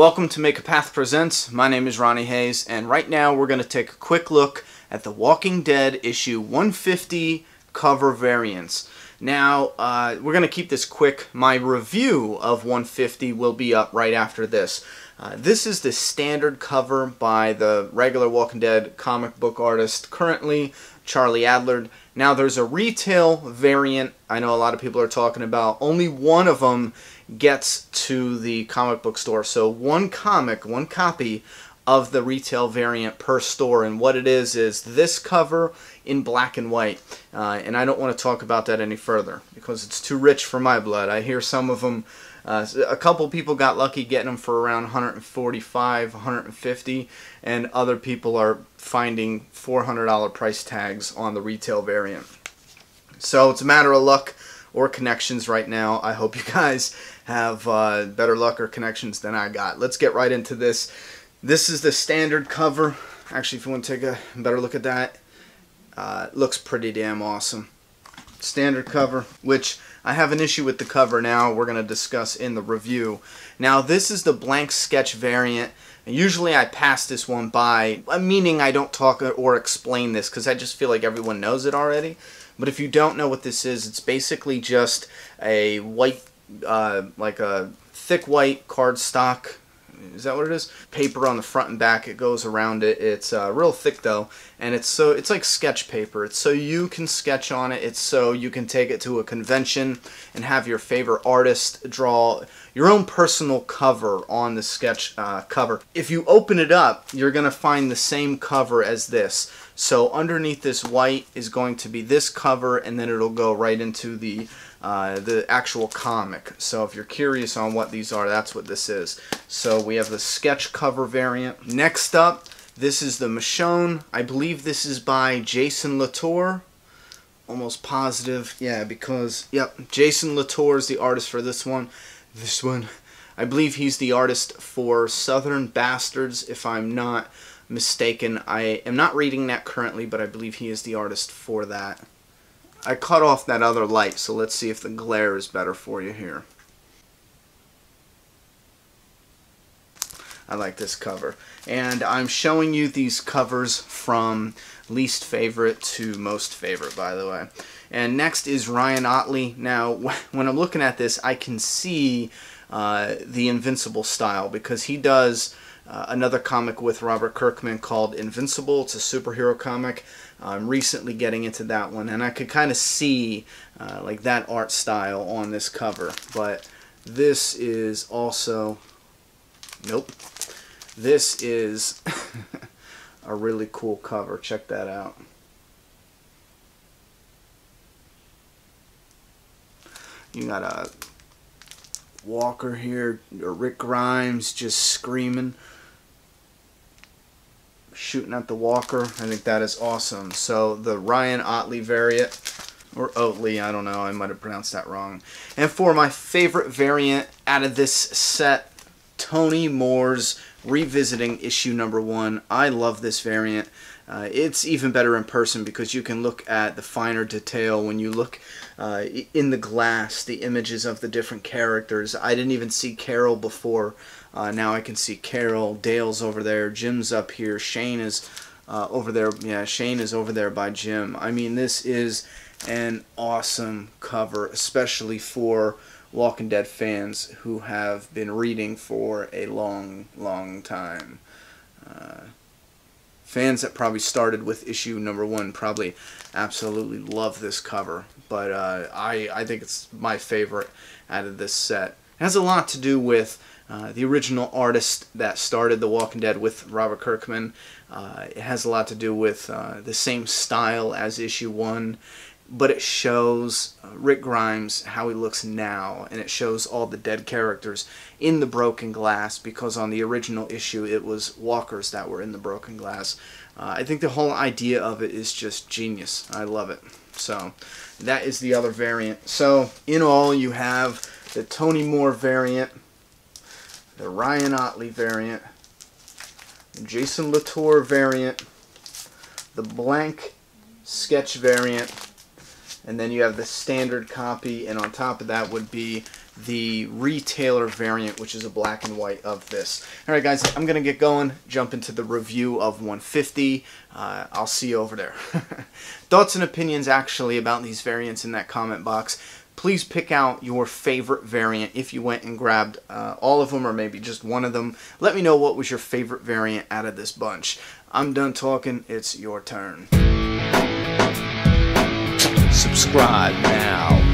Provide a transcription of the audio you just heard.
Welcome to Make a Path Presents. My name is Ronny Haze, and right now we're going to take a quick look at the Walking Dead issue 150 cover variants. Now, uh, we're going to keep this quick. My review of 150 will be up right after this. Uh, this is the standard cover by the regular Walking Dead comic book artist, currently Charlie Adlard. Now, there's a retail variant I know a lot of people are talking about. Only one of them gets to the comic book store. So one comic, one copy of the retail variant per store. And what it is is this cover in black and white. Uh, and I don't want to talk about that any further because it's too rich for my blood. I hear some of them. Uh, a couple people got lucky getting them for around 145 150 and other people are finding $400 price tags on the retail variant so it's a matter of luck or connections right now. I hope you guys have uh, better luck or connections than I got. Let's get right into this. This is the standard cover. Actually, if you want to take a better look at that, uh, looks pretty damn awesome. Standard cover, which I have an issue with the cover now. We're going to discuss in the review. Now, this is the blank sketch variant. Usually I pass this one by, meaning I don't talk or explain this because I just feel like everyone knows it already. But if you don't know what this is, it's basically just a white, uh, like a thick white cardstock. Is that what it is? Paper on the front and back. It goes around it. It's uh, real thick though, and it's so it's like sketch paper. It's so you can sketch on it. It's so you can take it to a convention and have your favorite artist draw your own personal cover on the sketch uh, cover. If you open it up, you're gonna find the same cover as this. So underneath this white is going to be this cover and then it'll go right into the uh, the actual comic. So if you're curious on what these are, that's what this is. So we have the sketch cover variant. Next up, this is the Michonne. I believe this is by Jason Latour. Almost positive. Yeah, because, yep, Jason Latour is the artist for this one. This one, I believe he's the artist for Southern Bastards, if I'm not mistaken. I am not reading that currently, but I believe he is the artist for that. I cut off that other light, so let's see if the glare is better for you here. I like this cover. And I'm showing you these covers from least favorite to most favorite, by the way. And next is Ryan Ottley. Now, when I'm looking at this, I can see uh, the Invincible style because he does uh, another comic with Robert Kirkman called Invincible. It's a superhero comic. I'm recently getting into that one, and I could kind of see uh, like that art style on this cover. But this is also, nope. This is a really cool cover. Check that out. You got a Walker here, or Rick Grimes just screaming shooting at the Walker. I think that is awesome. So the Ryan Ottley variant, or Oatley, I don't know, I might have pronounced that wrong. And for my favorite variant out of this set, Tony Moore's Revisiting issue number one. I love this variant. Uh, it's even better in person because you can look at the finer detail when you look uh, in the glass, the images of the different characters. I didn't even see Carol before. Uh, now I can see Carol. Dale's over there. Jim's up here. Shane is uh, over there. Yeah, Shane is over there by Jim. I mean, this is an awesome cover, especially for Walking Dead fans who have been reading for a long, long time. Uh, fans that probably started with issue number one probably absolutely love this cover, but uh, I, I think it's my favorite out of this set. It has a lot to do with uh, the original artist that started The Walking Dead with Robert Kirkman. Uh, it has a lot to do with uh, the same style as issue one but it shows uh, Rick Grimes how he looks now, and it shows all the dead characters in the broken glass because on the original issue it was walkers that were in the broken glass. Uh, I think the whole idea of it is just genius. I love it. So that is the other variant. So in all, you have the Tony Moore variant, the Ryan Ottley variant, the Jason Latour variant, the blank sketch variant, and then you have the standard copy and on top of that would be the retailer variant, which is a black and white of this. All right, guys, I'm going to get going, jump into the review of 150. Uh, I'll see you over there. Thoughts and opinions actually about these variants in that comment box. Please pick out your favorite variant if you went and grabbed uh, all of them or maybe just one of them. Let me know what was your favorite variant out of this bunch. I'm done talking. It's your turn. Subscribe now.